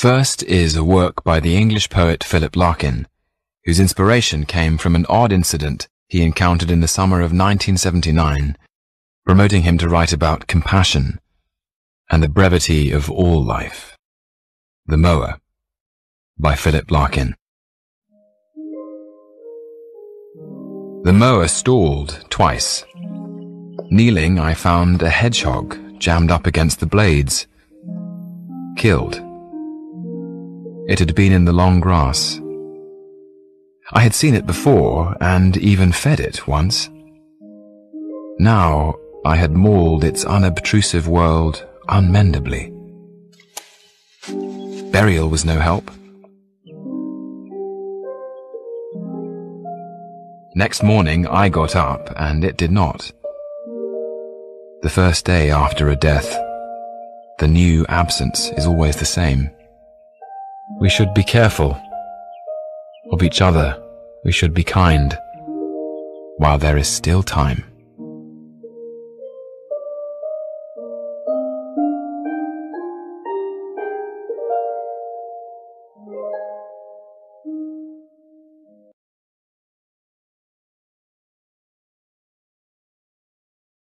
First is a work by the English poet Philip Larkin, whose inspiration came from an odd incident he encountered in the summer of 1979, promoting him to write about compassion and the brevity of all life. The Mower by Philip Larkin. The mower stalled twice. Kneeling, I found a hedgehog jammed up against the blades. Killed. It had been in the long grass. I had seen it before and even fed it once. Now I had mauled its unobtrusive world unmendably. Burial was no help. Next morning I got up and it did not. The first day after a death, the new absence is always the same. We should be careful. Of each other, we should be kind, while there is still time.